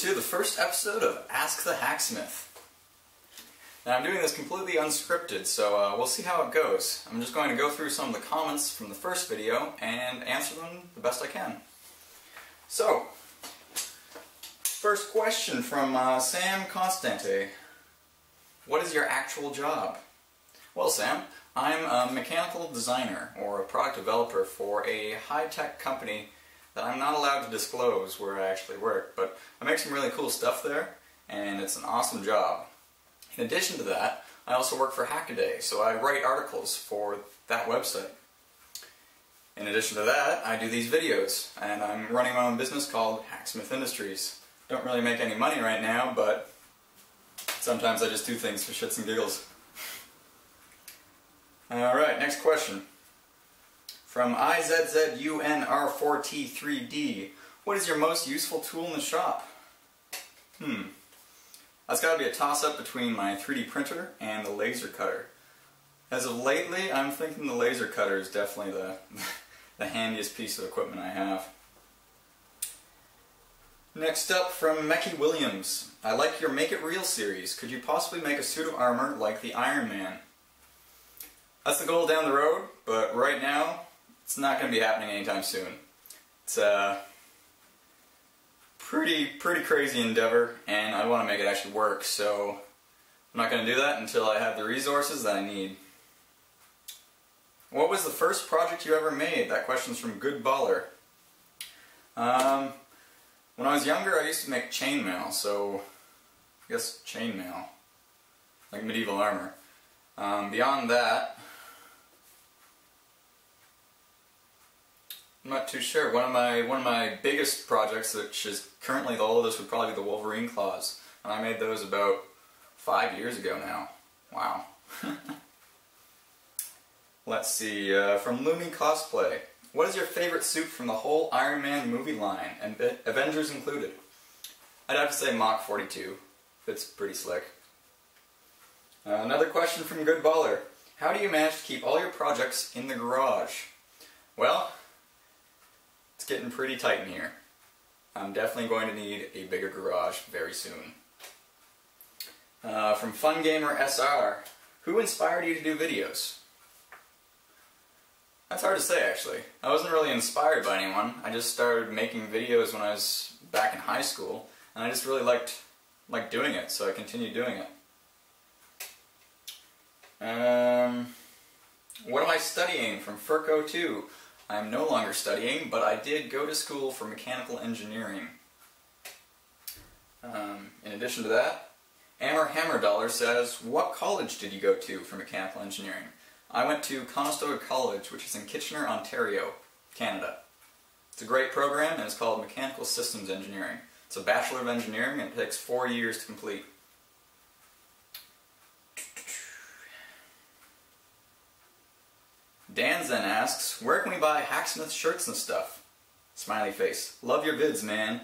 to the first episode of Ask the Hacksmith. Now I'm doing this completely unscripted, so uh, we'll see how it goes. I'm just going to go through some of the comments from the first video and answer them the best I can. So, first question from uh, Sam Constante. What is your actual job? Well, Sam, I'm a mechanical designer or a product developer for a high-tech company that I'm not allowed to disclose where I actually work, but I make some really cool stuff there, and it's an awesome job. In addition to that, I also work for Hackaday, so I write articles for that website. In addition to that, I do these videos, and I'm running my own business called Hacksmith Industries. Don't really make any money right now, but sometimes I just do things for shits and giggles. Alright, next question. From IZZUNR4T3D, what is your most useful tool in the shop? Hmm. That's got to be a toss-up between my 3D printer and the laser cutter. As of lately, I'm thinking the laser cutter is definitely the, the handiest piece of equipment I have. Next up from Mecky Williams. I like your Make It Real series. Could you possibly make a suit of armor like the Iron Man? That's the goal down the road, but right now, it's not going to be happening anytime soon. It's a pretty, pretty crazy endeavor, and I want to make it actually work, so I'm not going to do that until I have the resources that I need. What was the first project you ever made? That question's from Good Baller. Um, when I was younger, I used to make chainmail, so I guess chainmail, like medieval armor. Um, beyond that, I'm not too sure. One of my one of my biggest projects, which is currently the oldest, would probably be the Wolverine claws, and I made those about five years ago now. Wow. Let's see. Uh, from Looming Cosplay, what is your favorite suit from the whole Iron Man movie line, and Avengers included? I'd have to say Mark 42. It's pretty slick. Uh, another question from Good Baller. How do you manage to keep all your projects in the garage? Well, it's getting pretty tight in here. I'm definitely going to need a bigger garage very soon. Uh, from Fun Gamer SR, who inspired you to do videos? That's hard to say actually. I wasn't really inspired by anyone. I just started making videos when I was back in high school and I just really liked liked doing it, so I continued doing it. Um, what am I studying from Furco 2? I am no longer studying, but I did go to school for mechanical engineering. Um, in addition to that, Amber Hammer Dollar says, What college did you go to for mechanical engineering? I went to Conestoga College, which is in Kitchener, Ontario, Canada. It's a great program and it's called Mechanical Systems Engineering. It's a Bachelor of Engineering and it takes four years to complete. Danzen asks, where can we buy Hacksmith shirts and stuff? Smiley face. Love your vids, man.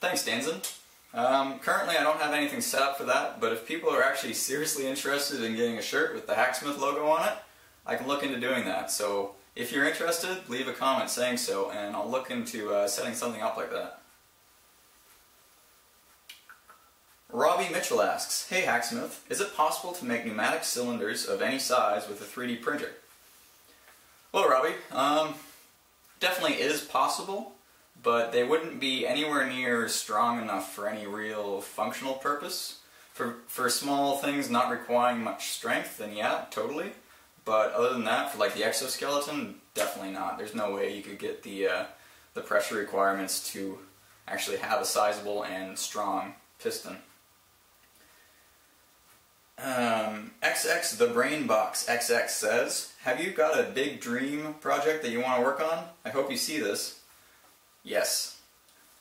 Thanks, Danzen. Um, currently, I don't have anything set up for that, but if people are actually seriously interested in getting a shirt with the Hacksmith logo on it, I can look into doing that. So if you're interested, leave a comment saying so, and I'll look into uh, setting something up like that. Robbie Mitchell asks, Hey Hacksmith, is it possible to make pneumatic cylinders of any size with a 3D printer? Well, Robbie, um, definitely is possible, but they wouldn't be anywhere near strong enough for any real functional purpose. For, for small things not requiring much strength, then yeah, totally. But other than that, for like the exoskeleton, definitely not. There's no way you could get the, uh, the pressure requirements to actually have a sizable and strong piston. Um, XX the Brain Box XX says, Have you got a big dream project that you want to work on? I hope you see this. Yes.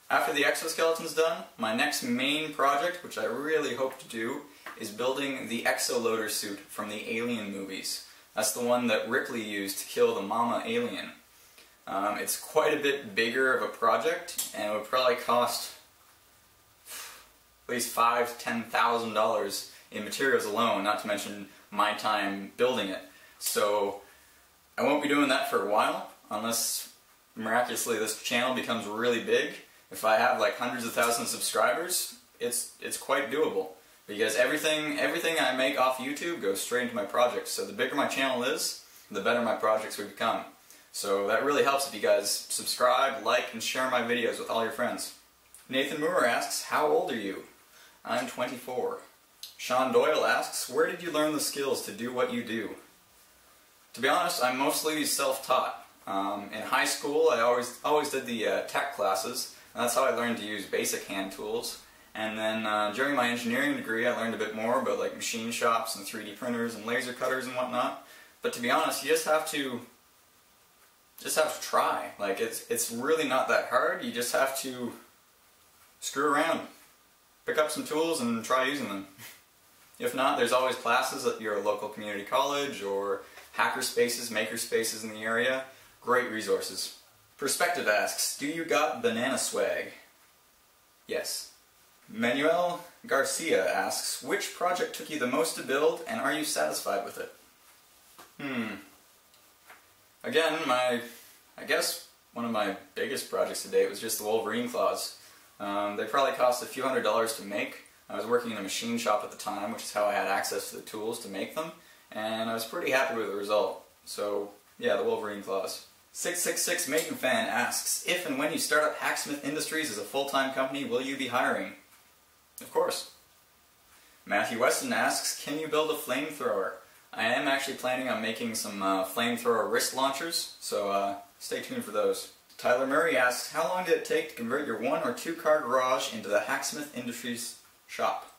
After the exoskeleton's done, my next main project, which I really hope to do, is building the exoloader suit from the Alien movies. That's the one that Ripley used to kill the mama alien. Um, it's quite a bit bigger of a project, and it would probably cost at least five, ten thousand dollars in materials alone, not to mention my time building it. So I won't be doing that for a while, unless miraculously this channel becomes really big if I have like hundreds of thousands of subscribers, it's it's quite doable because everything everything I make off YouTube goes straight into my projects. So the bigger my channel is, the better my projects would become. So that really helps if you guys subscribe, like, and share my videos with all your friends. Nathan Moore asks, how old are you? I'm 24. Sean Doyle asks, where did you learn the skills to do what you do? To be honest, I'm mostly self-taught. Um, in high school, I always always did the uh, tech classes, and that's how I learned to use basic hand tools. And then uh, during my engineering degree, I learned a bit more about like machine shops and 3D printers and laser cutters and whatnot. But to be honest, you just have to just have to try. Like it's it's really not that hard. You just have to screw around, pick up some tools, and try using them. If not, there's always classes at your local community college or hacker spaces, maker spaces in the area. Great resources. Perspective asks, do you got banana swag? Yes. Manuel Garcia asks, which project took you the most to build and are you satisfied with it? Hmm. Again, my, I guess one of my biggest projects to date was just the Wolverine claws. Um, they probably cost a few hundred dollars to make. I was working in a machine shop at the time, which is how I had access to the tools to make them, and I was pretty happy with the result. So, yeah, the Wolverine claws. 666 Maiden Fan asks, if and when you start up Hacksmith Industries as a full-time company, will you be hiring? Of course. Matthew Weston asks, can you build a flamethrower? I am actually planning on making some uh, flamethrower wrist launchers, so uh, stay tuned for those. Tyler Murray asks, how long did it take to convert your one or two car garage into the Hacksmith Industries shop?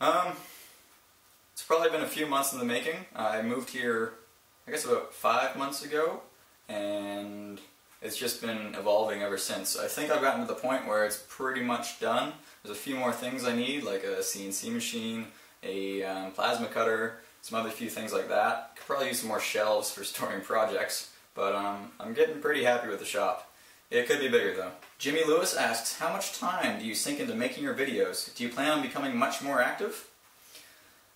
Um, it's probably been a few months in the making. I moved here, I guess about five months ago, and it's just been evolving ever since. I think I've gotten to the point where it's pretty much done. There's a few more things I need, like a CNC machine, a um, plasma cutter, some other few things like that. Could probably use some more shelves for storing projects, but um, I'm getting pretty happy with the shop. It could be bigger though. Jimmy Lewis asks, how much time do you sink into making your videos? Do you plan on becoming much more active?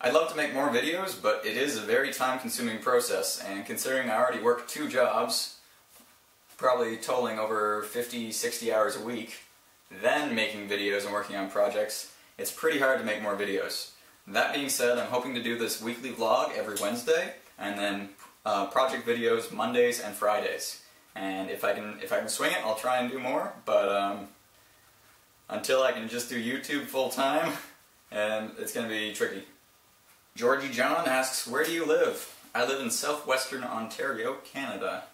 I'd love to make more videos, but it is a very time-consuming process, and considering I already work two jobs, probably totaling over 50, 60 hours a week, then making videos and working on projects, it's pretty hard to make more videos. That being said, I'm hoping to do this weekly vlog every Wednesday, and then uh, project videos Mondays and Fridays. And if I can if I can swing it, I'll try and do more. But um, until I can just do YouTube full time, and it's going to be tricky. Georgie John asks, where do you live? I live in southwestern Ontario, Canada.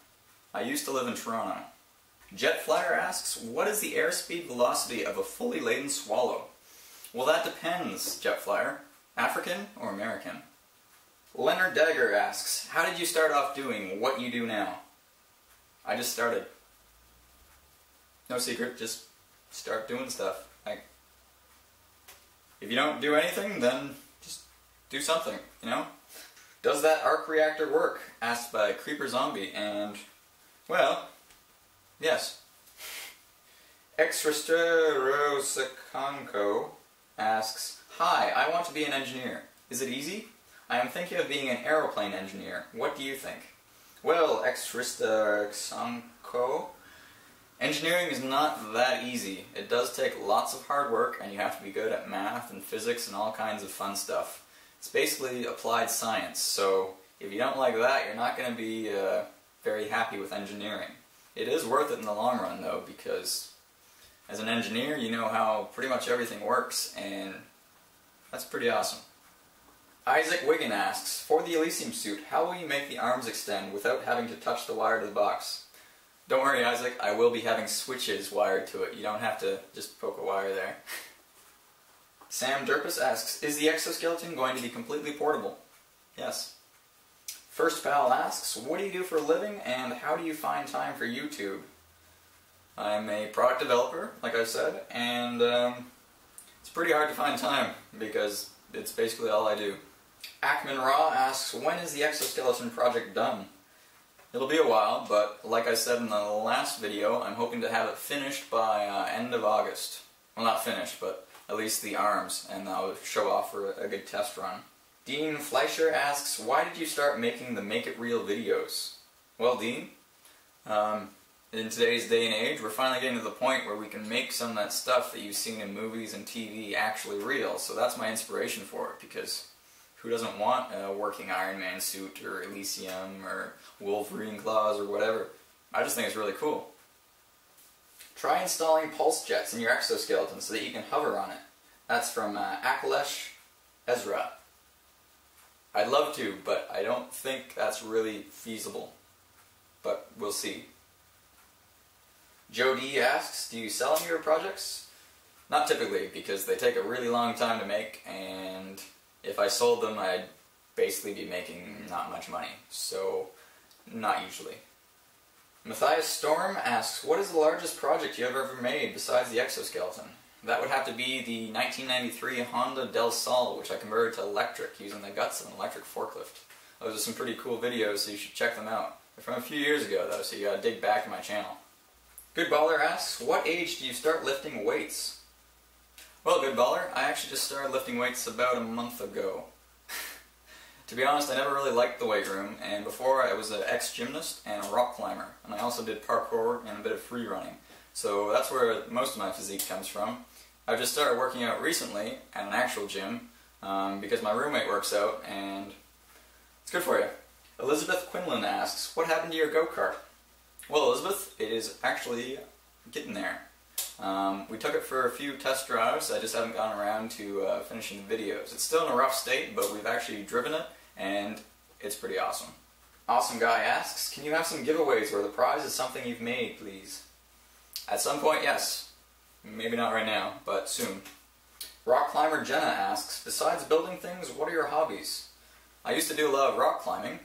I used to live in Toronto. Jet Flyer asks, what is the airspeed velocity of a fully laden swallow? Well, that depends, Jet Flyer. African or American? Leonard Dagger asks, how did you start off doing what you do now? I just started. No secret, just start doing stuff. Like, if you don't do anything, then just do something, you know? Does that arc reactor work? Asked by Creeper Zombie, and, well, yes. Extrasterosakonko asks, Hi, I want to be an engineer. Is it easy? I am thinking of being an aeroplane engineer. What do you think? Well, Extrasterosakonko, engineering is not that easy. It does take lots of hard work and you have to be good at math and physics and all kinds of fun stuff. It's basically applied science, so if you don't like that, you're not going to be uh, very happy with engineering. It is worth it in the long run, though, because as an engineer, you know how pretty much everything works, and that's pretty awesome. Isaac Wiggin asks, for the Elysium suit, how will you make the arms extend without having to touch the wire to the box? Don't worry, Isaac, I will be having switches wired to it. You don't have to just poke a wire there. Sam Durpus asks, is the exoskeleton going to be completely portable? Yes. First Pal asks, what do you do for a living and how do you find time for YouTube? I'm a product developer, like I said, and um, it's pretty hard to find time because it's basically all I do. Ackman Raw asks, when is the exoskeleton project done? It'll be a while, but like I said in the last video, I'm hoping to have it finished by uh, end of August. Well, not finished, but at least the arms, and I'll show off for a good test run. Dean Fleischer asks, why did you start making the Make It Real videos? Well, Dean, um, in today's day and age, we're finally getting to the point where we can make some of that stuff that you've seen in movies and TV actually real. So that's my inspiration for it, because who doesn't want a working Iron Man suit or Elysium or Wolverine claws or whatever? I just think it's really cool. Try installing pulse jets in your exoskeleton so that you can hover on it. That's from uh, Akalesh Ezra. I'd love to, but I don't think that's really feasible. But we'll see. Jody asks, do you sell any of your projects? Not typically, because they take a really long time to make, and if I sold them, I'd basically be making not much money. So, not usually. Matthias Storm asks, what is the largest project you have ever made besides the exoskeleton? That would have to be the 1993 Honda Del Sol, which I converted to electric using the guts of an electric forklift. Those are some pretty cool videos, so you should check them out. They're from a few years ago, though, so you gotta dig back in my channel. Good Baller asks, what age do you start lifting weights? Well, Good Baller, I actually just started lifting weights about a month ago. to be honest, I never really liked the weight room, and before I was an ex-gymnast and a rock climber, and I also did parkour and a bit of free running. So that's where most of my physique comes from. I've just started working out recently at an actual gym um, because my roommate works out and it's good for you. Elizabeth Quinlan asks, what happened to your go-kart? Well, Elizabeth, it is actually getting there. Um, we took it for a few test drives. I just haven't gotten around to uh, finishing the videos. It's still in a rough state, but we've actually driven it, and it's pretty awesome. Awesome Guy asks, can you have some giveaways where the prize is something you've made, please? At some point, yes. Maybe not right now, but soon. Rock climber Jenna asks, besides building things, what are your hobbies? I used to do a lot of rock climbing,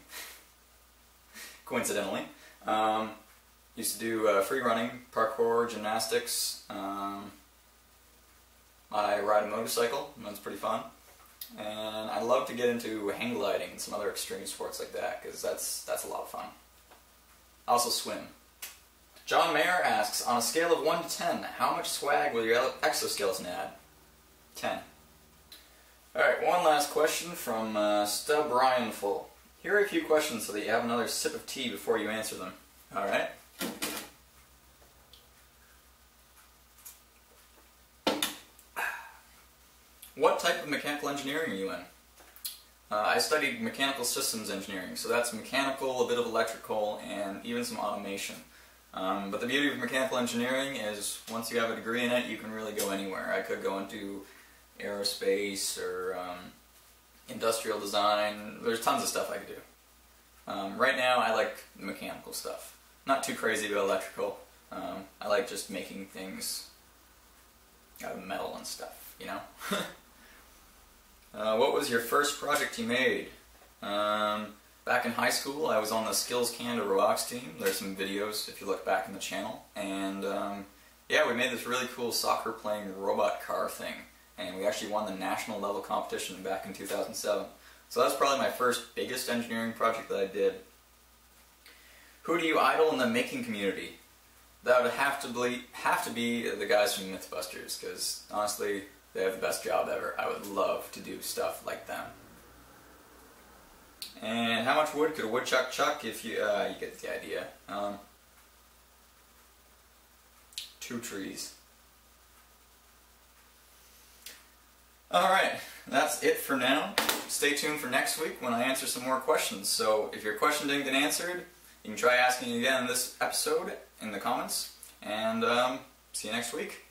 coincidentally. Um, Used to do uh, free running, parkour, gymnastics. Um, I ride a motorcycle, that's pretty fun. And I love to get into hang gliding and some other extreme sports like that, because that's, that's a lot of fun. I also swim. John Mayer asks, on a scale of 1 to 10, how much swag will your exoskeleton add? 10. Alright, one last question from uh, Stub Ryanful. Here are a few questions so that you have another sip of tea before you answer them. Alright? What type of mechanical engineering are you in? Uh, I studied mechanical systems engineering, so that's mechanical, a bit of electrical, and even some automation. Um, but the beauty of mechanical engineering is once you have a degree in it, you can really go anywhere. I could go into aerospace or um, industrial design. There's tons of stuff I could do. Um, right now, I like mechanical stuff. Not too crazy about electrical. Um, I like just making things out of metal and stuff, you know? uh, what was your first project you made? Um, back in high school, I was on the Skills Canada Robotics team. There's some videos if you look back in the channel. And um, yeah, we made this really cool soccer playing robot car thing. And we actually won the national level competition back in 2007. So that's probably my first biggest engineering project that I did. Who do you idol in the making community? That would have to be, have to be the guys from Mythbusters, because honestly, they have the best job ever. I would love to do stuff like them. And how much wood could a woodchuck chuck if you, uh, you get the idea. Um, two trees. Alright, that's it for now. Stay tuned for next week when I answer some more questions. So if your question didn't get answered, you can try asking again in this episode in the comments. And um, see you next week.